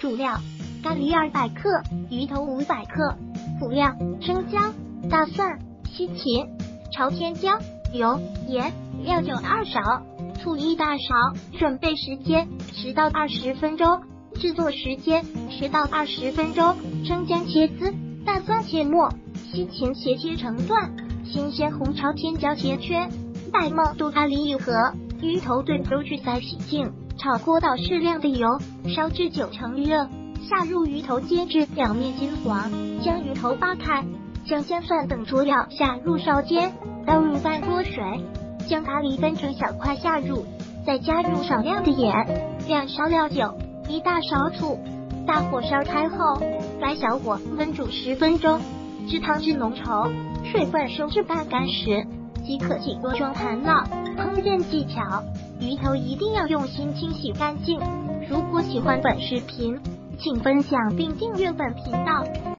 主料：咖喱二百克，鱼头五百克。辅料：生姜、大蒜、西芹、朝天椒、油、盐、料酒二勺，醋一大勺。准备时间：十到二十分钟。制作时间：十到二十分钟。生姜切丝，大蒜切末，西芹斜切成段，新鲜红朝天椒切圈。待梦度咖喱愈合，鱼头炖熟去再洗净。炒锅倒适量的油，烧至九成热，下入鱼头煎至表面金黄，将鱼头扒开，将姜蒜等佐料下入烧煎，倒入半锅水，将咖喱分成小块下入，再加入少量的盐，两勺料酒，一大勺醋，大火烧开后，改小火焖煮十分钟，至汤汁浓稠，水分收至半干时，即可起锅装盘了。烹饪技巧。鱼头一定要用心清洗干净。如果喜欢本视频，请分享并订阅本频道。